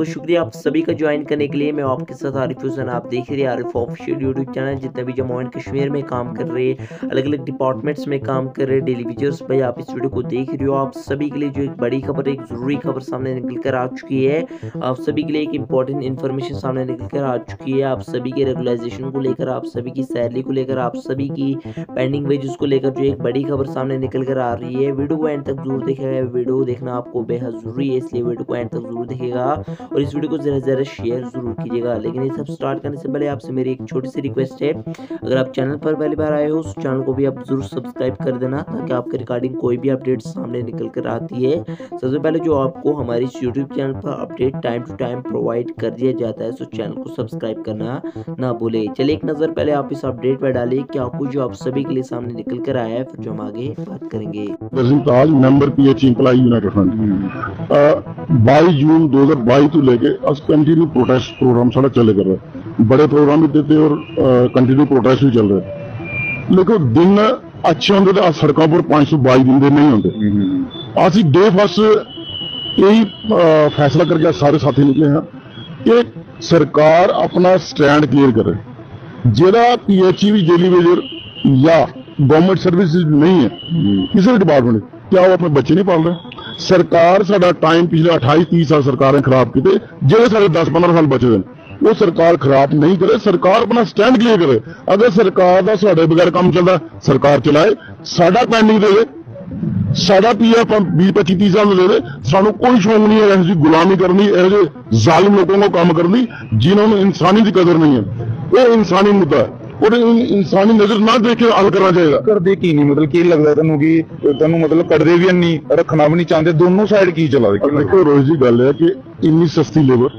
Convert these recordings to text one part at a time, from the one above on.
बहुत शुक्रिया आप सभी का ज्वाइन करने के लिए। मैं आपके साथ आरिफ हुसैन, आप देख रहे हैं आरिफ ऑफिशियल यूट्यूब चैनल जितने भी जम्मू एंड कश्मीर में काम कर रहे हैं अलग अलग डिपार्टमेंट्स में काम कर रहे हैं डेली विजर्स भाई आप इस वीडियो को देख रहे हो। आप सभी के लिए जो एक बड़ी खबर, एक ज़रूरी खबर सामने निकल कर आ चुकी है, आप सभी के लिए एक इंपॉर्टेंट इन्फॉर्मेशन सामने निकल कर आ चुकी है। आप सभी के रेगुलाइजेशन को लेकर, आप सभी की सैलरी को लेकर, आप सभी की पेंडिंग वेजेस को लेकर जो एक बड़ी खबर सामने निकल कर आ रही है। वीडियो को एंड तक ज़रूर देखेगा वीडियो देखना आपको बेहद ज़रूरी है, इसलिए वीडियो को एंड तक ज़रूर देखेगा और इस वीडियो को ज़रा ज़रा शेयर ज़रूर कीजिएगा। लेकिन ये सब स्टार्ट करने से पहले आपसे मेरी एक छोटी सी रिक्वेस्ट है। अगर आप चैनल पर पहली बार आए हो, उस चैनल को भी आप ज़रूर सब्सक्राइब कर देना ताकि आपके रिकॉर्डिंग कोई भी अपडेट सामने निकल कर आती है। सबसे पहले जो आपको हमारे इस यूट्यूब चैनल पर update time to time provide कर दिया जाता है तो चैनल को सब्सक्राइब करना ना भूले। चलिए एक नज़र पहले आप इस अपडेट पर डालिए क्या कुछ जो आप सभी के लिए सामने निकल कर आया है, फिर जो हम आगे बात करेंगे। Member PH employee united front बाईस जून 2022 ਤੋਂ ਲੈ इशू लेके आज कंटिन्यू प्रोटेस्ट प्रोग्राम सारा चले कर रहा बड़े प्रोग्राम भी देते और कंटिन्यू प्रोटेस्ट भी चल रहे देखो दिन अच्छे होंगे तो सड़कों पर पाँच सौ बाई बंदे नहीं होंगे। हम्म। असि डे फ़र्स्ट यही फैसला करके सारे साथी निकले हैं। कि सरकार अपना स्टैंड क्लियर करे। जरा पीएचईवी डेली वेजर या गवर्नमेंट सर्विस नहीं है। हम्म। किसी भी डिपार्टमेंट क्या वो अपने बच्चे नहीं पाल रहे? ਸਰਕਾਰ ਸਾਡਾ ਟਾਈਮ ਪਿਛਲੇ 28 30 ਸਾਲ ਸਰਕਾਰ ਨੇ ਖਰਾਬ ਕੀਤੇ, ਜਿਹੜੇ ਸਾਡੇ 10 15 ਸਾਲ ਬਚੇ ਨੇ, ਉਹ ਸਰਕਾਰ ਖਰਾਬ ਨਹੀਂ ਕਰੇ, ਸਰਕਾਰ ਆਪਣਾ ਸਟੈਂਡ ਕਲੀਅਰ ਕਰੇ। ਅਗਰ ਸਰਕਾਰ ਦਾ ਸਾਡੇ ਬਗੈਰ ਕੰਮ ਚੱਲਦਾ, ਸਰਕਾਰ ਚਲਾਏ, ਸਾਡਾ ਪੈਂਡਿੰਗ ਦੇਵੇ ਦੇ। ਸਾਡਾ ਪੀਐਫ 20 25 30 ਸਾਲ ਦੇ ਦੇ ਸਾਨੂੰ ਕੋਈ ਸ਼ੌਕ ਨਹੀਂ ਹੈ ਇਹੋ ਜਿਹੀ ਗੁਲਾਮੀ ਕਰਨੀ, ਇਹੋ ਜਿਹੇ ਜ਼ਾਲਿਮ ਲੋਕਾਂ ਨੂੰ ਕੰਮ ਕਰਨੀ, ਜਿਨ੍ਹਾਂ ਨੂੰ ਇਨਸਾਨੀ ਦੀ ਕਦਰ ਨਹੀਂ ਹੈ। ਇਹ ਇਨਸਾਨੀ ਮੁੱਦਾ ਹੈ। ਔਰ ਇਨ- ਇਨਸਾਨੀ ਨਜ਼ਰ ਨਾ ਦੇਖ ਕੇ ਹੱਲ ਕਰਨਾ ਚਾਹੀਦਾ। ਕਰਦੇ ਕੀ ਨਹੀਂ? ਮਤਲਬ ਕੀ ਲੱਗਦਾ ਤੁਹਾਨੂੰ ਕਿ ਤੁਹਾਨੂੰ ਮਤਲਬ ਕੱਢਦੇ ਵੀ ਨਹੀਂ ਰੱਖਣਾ ਵੀ ਨਹੀਂ ਚਾਹੁੰਦੇ ਦੋਨੋਂ ਸਾਈਡ ਕੀ ਚੱਲਦਾ ਔਰ ਦੇਖੋ ਰੋਜ਼ ਦੀ ਗੱਲ ਹੈ ਕਿ ਇੰਨੀ ਸਸਤੀ ਲੇਬਰ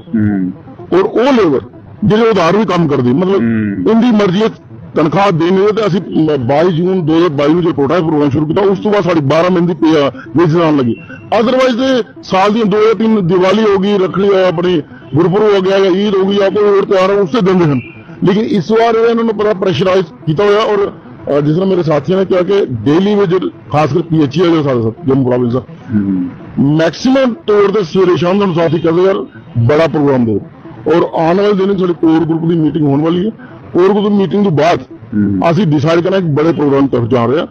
ਔਰ ਉਹ ਲੇਬਰ ਜਿਹੜੇ ਉਧਾਰ ਵੀ ਕੰਮ ਕਰਦੀ ਮਤਲਬ ਹੂੰ। ਇਹਦੀ ਮਰਜ਼ੀ ਹੈ ਤਨਖਾਹ ਦੇਣੀ ਤੇ ਅਸੀਂ 22 ਜੂਨ 2022 ਨੂੰ ਜੇ ਪ੍ਰੋਟੈਸਟ ਪ੍ਰੋਗਰਾਮ ਸ਼ੁਰੂ ਕੀਤਾ ਉਸ ਤੋਂ ਬਾਅਦ ਸਾਡੀ 12 ਮਹੀਨੇ ਦੀ ਪੇ ਵੇਜ ਆਉਣ ਲੱਗੀ। ਅਦਰਵਾਈਜ਼ ਤੇ ਸਾਲ ਦੀਆਂ ਦੋ ਜਾਂ ਤਿੰਨ ਦੀਵਾਲੀ ਹੋ ਗਈ ਰੱਖੜੀ ਆਪਣੀ ਗੁਰਪੁਰਬ ਹੋ ਗਿਆ ਜਾਂ ਈਦ ਹੋ ਗਈ ਜਾਂ ਕੋਈ ਹੋਰ ਤਿਉਹਾਰ ਉਸੇ ਦਿੰਦੇ ਹਨ। ਲੇਕਿਨ ਇਸ ਵਾਰ ਇਹਨਾਂ ਨੂੰ ਬੜਾ ਪ੍ਰੈਸ਼ਰਾਈਜ਼ ਕੀਤਾ ਹੋਇਆ ਔਰ ਅਹ ਜਿਸ ਤਰ੍ਹਾਂ ਮੇਰੇ ਸਾਥੀਆਂ ਨੇ ਕਿਹਾ ਕਿ ਡੇਲੀ ਵੇਜ ਖਾਸ ਕਰ ਪੀਐਚਈ ਹੈ ਜੋ ਸਾਡੇ ਸਾਥ ਜੰਮੂ ਪ੍ਰੋਵਿੰਸ ਦਾ। ਮੈਕਸਿਮਮ ਤੌਰ ਤੇ ਸਵੇਰੇ ਸ਼ਾਮ ਨੂੰ ਸਾਥੀ ਕਰਦੇ ਯਾਰ ਬੜਾ ਪ੍ਰੋਗਰਾਮ ਦੇ। ਔਰ ਆਉਣ ਵਾਲੇ ਦਿਨ ਸਾਡੇ ਕੋਰ ਗਰੁੱਪ ਦੀ ਮੀਟਿੰਗ ਹੋਣ ਵਾਲੀ ਹੈ। ਕੋਰ ਗਰੁੱਪ ਦੀ ਮੀਟਿੰਗ ਤੋਂ ਬਾਅਦ ਅਸੀਂ ਡਿਸਾਈਡ ਕਰਨਾ ਇੱਕ ਬੜੇ ਪ੍ਰੋਗਰਾਮ ਤੱਕ ਜਾ ਰਹੇ ਹਾਂ।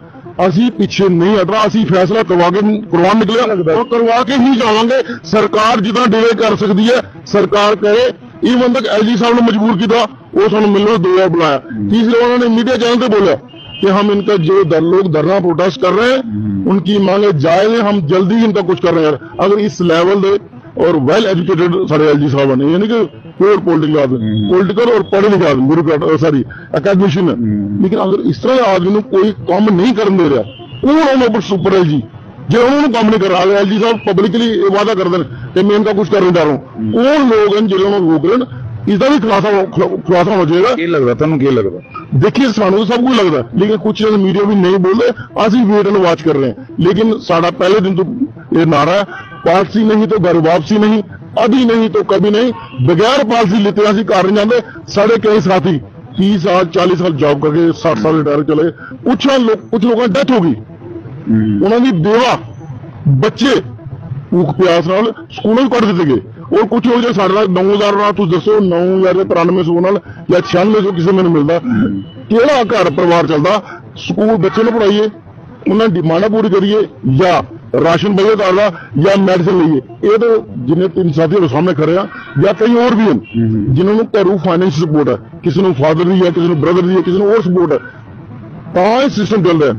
ਅਸੀਂ ਪਿੱਛੇ ਨਹੀਂ ਹਟਣਾ ਅਸੀਂ ਫੈਸਲਾ ਕਰਵਾ ਕੇ ਕਰਵਾਉਣ ਨਿਕਲਿਆ। ਔਰ ਕਰਵਾ ਕੇ ਹੀ ਜਾਵਾਂਗੇ। ਸਰਕਾਰ ਜਿੱਦਾਂ ਡਿਲੇ ਕਰ ਸਕਦੀ ਹੈ ਸਰਕਾਰ ਕਹੇ। ਈਵਨ ਤੱਕ ਐਲਜੀ ਸਾਹਿਬ ਨੂੰ ਮਜਬੂਰ ਕੀਤਾ ਉਹ ਸਾਨੂੰ ਮਿਲਣ ਦੋ ਵਾਰ बुलाया तीसरे उन्होंने मीडिया चैनल पे बोला कि हम इनका जो दर लोग धरना प्रोटेस्ट कर रहे हैं उनकी मांगे जायज है हम जल्दी ही इनका कुछ कर रहे हैं अगर इस लेवल दे और वेल एजुकेटेड साढ़े एल जी साहब ने यानी कि प्योर पॉलिटिकल आदमी पॉलिटिकल और पढ़े लिखे आदमी गुरु सॉरी अकेडमिशियन है लेकिन अगर इस तरह के आदमी को कोई काम नहीं करने दे रहा कौन होना ऊपर सुपर एल जी ਜੇ ਉਹਨਾਂ ਨੂੰ ਕੰਮ ਨਹੀਂ ਕਰ ਰਹਾ ਐਲ ਜੀ ਸਾਹਿਬ ਪਬਲਿਕਲੀ ਇਹ ਵਾਅਦਾ ਕਰਦੇ ਨੇ ਕਿ ਮੈਂ ਇਨਕਾ ਕੁਝ ਕਰਨ ਜਾ ਰਹਾ ਹੂੰ ਉਹ ਲੋਕ ਹਨ ਜਿਹੜੇ ਉਹਨਾਂ ਨੂੰ ਰੋਕ ਰਹੇ ਨੇ ਇਸ ਦਾ ਵੀ ਖੁਲਾਸਾ ਖੁਲਾਸਾ ਹੋ ਜਾਏਗਾ ਕੀ ਲੱਗਦਾ ਤੁਹਾਨੂੰ ਕੀ ਲੱਗਦਾ देखिए ਸਾਨੂੰ ਤਾਂ ਸਭ ਕੁਝ ਲੱਗਦਾ ਹੈ, ਲੇਕਿਨ ਕੁਝ ਜਨ ਮੀਡੀਆ ਵੀ ਨਹੀਂ ਬੋਲਦੇ ਅਸੀਂ ਵੇਟ ਐਂਡ ਵਾਚ ਕਰ ਰਹੇ ਹਾਂ ਲੇਕਿਨ ਸਾਡਾ ਪਹਿਲੇ ਦਿਨ ਤੋਂ ਇਹ ਨਾਰਾ ਹੈ ਪਾਲਸੀ ਨਹੀਂ तो घर वापसी नहीं अभी नहीं तो कभी नहीं बगैर पालसी लेते ਅਸੀਂ ਘਰ ਨਹੀਂ ਜਾਂਦੇ ਸਾਡੇ ਕਈ ਸਾਥੀ 30 ਸਾਲ 40 ਸਾਲ ਜੌਬ ਕਰਕੇ 60 ਸਾਲ ਰਿਟਾਇਰ ਚਲੇ ਕੁਛ ਲੋਕ ਕੁਝ ਲੋਕਾਂ ਦੀ ਡੈਥ ਹੋ ਗਈ ਉਹਨਾਂ ਦੀ ਬੇਵਾ ਬੱਚੇ ਭੁੱਖ ਪਿਆਸ ਨਾਲ ਸਕੂਲੋਂ ਹੀ ਕੱਢ ਦਿੱਤੇ ਗਏ ਕੁਝ ਹੋ ਜੇ ਸਾਡੇ 9000 ਨਾਲ ਤੁਸੀਂ ਦੱਸੋ 9000 ਦੇ 9300 ਨਾਲ ਜਾਂ 9600 ਕਿਸੇ ਮੈਨੂੰ ਮਿਲਦਾ। ਕਿਹੜਾ ਘਰ ਪਰਿਵਾਰ ਚੱਲਦਾ? ਸਕੂਲ ਬੱਚੇ ਨੂੰ ਪੜਾਈਏ ਉਹਨਾਂ ਦੀ ਡਿਮਾਂਡਾਂ ਪੂਰੀ ਕਰੀਏ, ਜਾਂ ਰਾਸ਼ਨ ਬਈਏ ਦਾ, ਜਾਂ ਮੈਡੀਸਨ ਲਈਏ। ਇਹ ਤਾਂ ਜਿੰਨੇ ਤਿੰਨ ਸਾਥੀ ਦੇ ਸਾਹਮਣੇ ਖੜੇ ਆ, ਜਾਂ ਕਈ ਹੋਰ ਵੀ ਹਨ, ਜਿਨ੍ਹਾਂ ਨੂੰ ਘਰੋਂ ਫਾਈਨੈਂਸ਼ੀਅਲ ਸਪੋਰਟ ਹੈ ਕਿਸੇ ਨੂੰ ਫਾਦਰ ਦੀ ਹੈ ਕਿਸੇ ਨੂੰ ਬ੍ਰਦਰ ਦੀ ਹੈ ਕਿਸੇ ਨੂੰ ਹੋਰ ਸਪੋਰਟ ਹੈ ਤਾਂ ਇਹ ਸਿਸਟਮ ਚੱਲ ਰਿਹਾ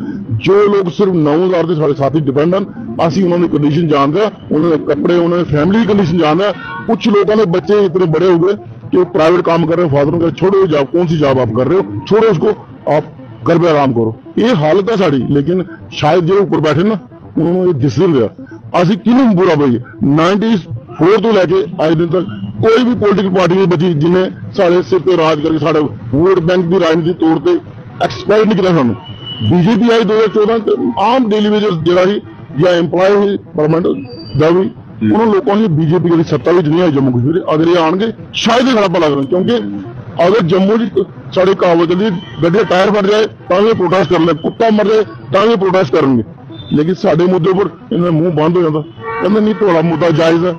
ਜੋ ਲੋਕ ਸਿਰਫ 9000 ਦੇ ਸਾਡੇ ਸਾਥੀ ਡਿਪੈਂਡ ਹਨ ਅਸੀਂ ਉਹਨਾਂ ਦੀ ਕੰਡੀਸ਼ਨ ਜਾਣਦੇ ਹਾਂ ਉਹਨਾਂ ਦੇ ਕੱਪੜੇ ਉਹਨਾਂ ਦੀ ਫੈਮਿਲੀ ਦੀ ਕੰਡੀਸ਼ਨ ਜਾਣਦੇ ਹਾਂ ਕੁਝ ਲੋਕਾਂ ਦੇ ਬੱਚੇ ਇਤਨੇ बड़े हो गए कि वो प्राइवेट काम कर रहे हो फादर का छोड़ो जॉब कौन सी जॉब आप कर रहे हो छोड़ो उसको आप घर पे आराम करो ਇਹ ਹਾਲਤ ਹੈ ਸਾਡੀ ਲੇਕਿਨ ਸ਼ਾਇਦ ਜਿਹੜੇ ਉੱਪਰ ਬੈਠੇ ਨਾ ਉਹਨਾਂ ਨੂੰ ਇਹ ਦਿਸ ਨਹੀਂ ਰਿਹਾ ਅਸੀਂ ਕਿਹਨੂੰ ਬੁਰਾ ਬਈਏ 94 ਤੋਂ ਲੈ ਕੇ ਅੱਜ ਦਿਨ ਤੱਕ ਕੋਈ ਵੀ ਪੋਲੀਟੀਕਲ ਪਾਰਟੀ ਨਹੀਂ ਬਚੀ ਜਿਹਨੇ ਸਾਡੇ ਸਿਰ ਤੇ ਰਾਜ ਕਰਕੇ ਸਾਡੇ ਵੋਟ ਬੈਂਕ ਦੀ ਰਾਜਨੀਤੀ ਤੌਰ ਤੇ ਐਕਸਪਾਇਰ ਨਹੀਂ ਕੀਤਾ ਸਾਨੂੰ ਬੀਜੇਪੀ ਆਈ 2014 ਤੇ ਆਮ ਡੇਲੀ ਵੇਜਰ ਜਿਹੜਾ ਸੀ ਜਾਂ EMPLOYE ਸੀ ਪਰਮਨੈਂਟ ਦਾ ਵੀ ਉਹਨਾਂ ਲੋਕਾਂ ਦੀ ਬੀਜੇਪੀ ਦੀ ਸੱਤਾ ਵਿੱਚ ਨਹੀਂ ਆਈ ਜੰਮੂ ਕਸ਼ਮੀਰ ਅਗਰ ਇਹ ਆਣਗੇ ਸ਼ਾਇਦ ਇਹ ਸਾਡਾ ਭਲਾ ਕਰਨ ਕਿਉਂਕਿ ਅਗਰ ਜੰਮੂ ਦੀ ਸਾਡੇ ਕਾਬਲ ਦੀ ਗੱਡੀ ਦਾ ਟਾਇਰ ਫਟ ਜਾਏ ਤਾਂ ਵੀ ਪ੍ਰੋਟੈਸਟ ਕਰਨਗੇ ਕੁੱਤਾ ਮਰ ਜਾਏ ਤਾਂ ਵੀ ਪ੍ਰੋਟੈਸਟ ਕਰਨਗੇ ਲੇਕਿਨ ਸਾਡੇ ਮੁੱਦੇ ਉੱਪਰ ਇਹਨਾਂ ਦਾ ਮੂੰਹ ਬੰਦ ਹੋ ਜਾਂਦਾ ਕਹਿੰਦੇ ਨਹੀਂ ਤੁਹਾਡਾ ਮੁੱਦਾ ਜਾਇਜ਼ ਹੈ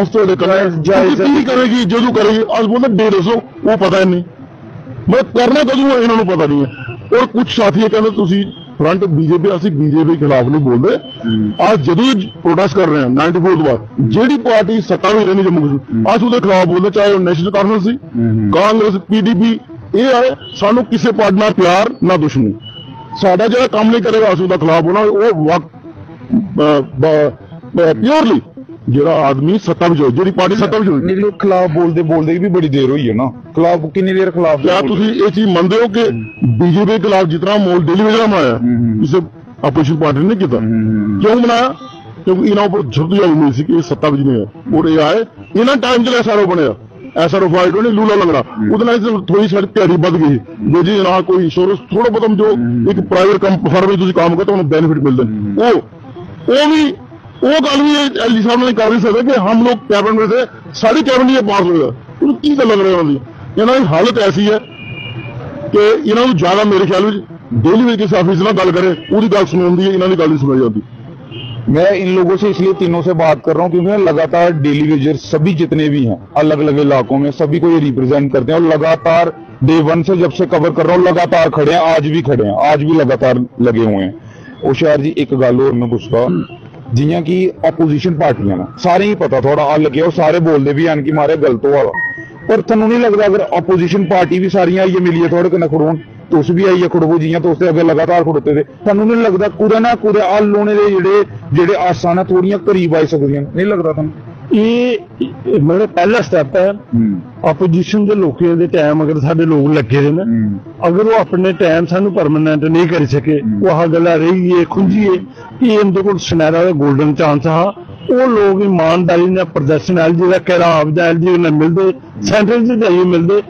ਅੱਜ ਤੁਹਾਡੇ ਜਾਇਜ਼- ਕਰੇ ਜਾਇਜ਼- ਕੀ ਕਰੇਗੀ ਜਦੋਂ ਕਰੇਗੀ ਅੱਜ ਬੋਲਦੇ ਡੇ ਦੱਸੋ ਉਹ ਪਤਾ ਹੀ ਨਹੀਂ ਮੈਂ ਕਰਨਾ ਕਦੋਂ ਇਹਨਾਂ ਨੂੰ ਪਤਾ ਨਹੀਂ ਹੈ। ਔਰ ਕੁਝ ਸਾਥੀ ਕਹਿੰਦੇ ਤੁਸੀਂ ਫਰੰਟ ਬੀਜੇਪੀ ਅਸੀਂ ਬੀਜੇਪੀ ਖਿਲਾਫ ਨਹੀਂ ਬੋਲਦੇ। ਅੱਜ ਜਦੋਂ ਪ੍ਰੋਟੈਸਟ ਕਰ ਰਹੇ ਹਾਂ 94 ਤੋਂ ਬਾਅਦ ਜਿਹੜੀ ਪਾਰਟੀ ਸੱਤਾ ਵਿੱਚ ਰਹਿੰਦੀ ਜੰਮੂ ਕਸ਼ਮੀਰ ਅੱਜ ਉਹਦੇ ਖਿਲਾਫ ਬੋਲਦੇ ਚਾਹੇ ਉਹ ਨੈਸ਼ਨਲ ਕਾਨਫਰੰਸ ਸੀ ਕਾਂਗਰਸ ਪੀਡੀਪੀ ਇਹ ਹੈ ਸਾਨੂੰ ਕਿਸੇ ਪਾਰਟੀ ਨਾਲ ਪਿਆਰ ਨਾ ਦੁਸ਼ਮਣੀ। ਸਾਡਾ ਜਿਹੜਾ ਕੰਮ ਨਹੀਂ ਕਰੇਗਾ ਅਸੀਂ ਉਹਦਾ ਖਿਲਾਫ ਹੋਣਾ ਉਹ ਵਕ ਪਿਓਰਲੀ ਜਿਹੜਾ ਆਦਮੀ ਸੱਤਾ ਵਿੱਚ ਹੋਏ ਜਿਹੜੀ ਪਾਰਟੀ ਸੱਤਾ ਵਿੱਚ ਹੋਏ ਨਹੀਂ ਲੋਕ ਖਿਲਾਫ ਬੋਲਦੇ ਬੋਲਦੇ ਵੀ ਬੜੀ ਦੇਰ ਹੋਈ ਹੈ ਨਾ। ਖਿਲਾਫ ਕਿੰਨੀ ਦੇਰ ਖਿਲਾਫ क्या ਤੁਸੀਂ ਇਹ ਚੀਜ਼ ਮੰਨਦੇ ਹੋ ਕਿ ਬੀਜੇਪੀ ਦੇ ਖਿਲਾਫ ਜਿਤਨਾ ਮੋਲ ਦਿੱਲੀ ਵਿੱਚ ਬਣਾਇਆ ਕਿਸੇ ਆਪੋਜੀਸ਼ਨ ਪਾਰਟੀ ਨੇ ਕੀਤਾ। ਕਿਉਂ ਬਣਾਇਆ? ਕਿਉਂਕਿ ਇਹਨਾਂ ਉੱਪਰ ਜਾਈ ਹੋਈ ਸੀ ਕਿ ਇਹ ਸੱਤਾ ਵਿੱਚ ਨਹੀਂ ਹੈ ਔਰ ਇਹ ਆਏ ਇਹਨਾਂ ਟਾਈਮ ਚ ਐਸਆਰਓ ਬਣਿਆ। ਐਸਆਰਓ ਫਾਈਟ ਉਹਨੇ ਲੂਲਾ ਲੰਗੜਾ। ਉਹਦੇ ਨਾਲ ਥੋੜੀ ਸਾਡੀ ਪਿਆਰੀ ਵੱਧ ਗਈ। ਜੇ ਜੀ ਨਾਲ ਕੋਈ ਇੰਸ਼ੋਰੈਂਸ ਥੋੜਾ ਬਤਮ ਜੋ ਇੱਕ ਪ੍ਰਾਈਵੇਟ ਕੰਪ ਫਰਮ ਵਿੱਚ ਤੁਸੀਂ ਕੰਮ ਕਰਦੇ ਤੁਹਾਨੂੰ ਬੈਨੀਫਿਟ ਮਿਲਦੇ। ਨੇ। ਉਹ ਉਹ ਵੀ वो गल भी ਐਲੀ साहब ने कर नहीं सकते कि हम लोग कैबिनेट में से सारी कैबिनेट ये पास हो ਉਹਨੂੰ ਕੀ ਗੱਲ ਕਰ ਰਹੇ ਹੋ इन्हों की हालत ऐसी है कि ਕਿ ज़्यादा मेरे ख्याल में डेली में किसी ऑफ़िस ना गल करे वो गल सुनी होती है इन्होंने गल नहीं सुनाई जाती मैं इन लोगों से इसलिए तीनों से बात कर रहा हूँ क्योंकि लगातार डेली वेजर सभी जितने भी हैं अलग अलग इलाकों में सभी को ये रिप्रेजेंट करते हैं और लगातार डे वन से जब से कवर कर रहा हूँ, लगातार खड़े हैं, आज भी खड़े हैं, आज भी लगातार लगे हुए हैं। होशियार जी, एक गल और मैं पूछता ਜਿਹੀਆਂ ਕਿ ਆਪੋਜੀਸ਼ਨ ਪਾਰਟੀਆਂ ਨੇ, ਸਾਰੇ ਹੀ ਪਤਾ ਥੋੜਾ ਆ ਲੱਗਿਆ, ਉਹ ਸਾਰੇ ਬੋਲਦੇ ਵੀ ਹਨ ਕਿ ਮਾਰੇ ਗਲਤ ਹੋਆ ਪਰ ਤੁਹਾਨੂੰ ਨਹੀਂ ਲੱਗਦਾ ਅਗਰ ਆਪੋਜੀਸ਼ਨ ਪਾਰਟੀ ਵੀ ਸਾਰੀਆਂ ਆਈਏ ਮਿਲੀਏ ਥੋੜੇ ਕਨਾ ਖੜੋਣ ਤੁਸੀਂ ਵੀ ਆਈਏ ਖੜਵੋ ਜੀਆਂ, ਤੋਂ ਉਸਦੇ ਅੱਗੇ ਲਗਾਤਾਰ ਖੜੋਤੇ ਦੇ, ਤੁਹਾਨੂੰ ਨਹੀਂ ਲੱਗਦਾ ਕੁਦੇ ਨਾ ਕੁਦੇ ਆ ਲੋਣੇ ਦੇ ਜਿਹੜੇ ਜਿਹੜੇ ਆਸਾਨਾ ਥੋੜੀਆਂ ਕਰੀਬ ਆਈ ਸਕਦੀਆਂ ਨਹੀਂ ਲੱਗਦਾ ਤੁਹਾਨੂੰ? ਇਹ ਇਹ ਮਤਲਬ ਪਹਿਲਾ ਸਟੈਪ ਹੈ। ਆਪੋਜੀਸ਼ਨ ਦੇ ਲੋਕਾਂ ਦੇ ਟਾਈਮ ਅਗਰ ਸਾਡੇ ਲੋਕ ਲੱਗੇ ਦੇ ਨੇ ਅਗਰ ਉਹ ਆਪਣੇ ਟਾਈਮ ਸਾਨੂੰ ਪਰਮਨੈਂਟ ਨਹੀਂ ਕਰ ਸਕੇ ਉਹ ਆਹ ਗੱਲਾਂ ਰਹੀਏ ਖੁੰਝੀਏ ਕਿ ਇਹਦੇ ਕੋਲ ਸੁਨਹਿਰਾ ਦਾ 골ਡਨ ਚਾਂਸ ਆ। ਉਹ ਲੋਕ ਇਮਾਨਦਾਰੀ ਨਾਲ ਪ੍ਰਦਰਸ਼ਨ ਐਲਜੀ ਦਾ ਕਹਿਰਾ ਆਪਦਾ ਐਲਜੀ ਨਾਲ ਮਿਲਦੇ ਸੈਂਟਰਲ ਚ ਜਾਈਏ ਮਿਲਦੇ।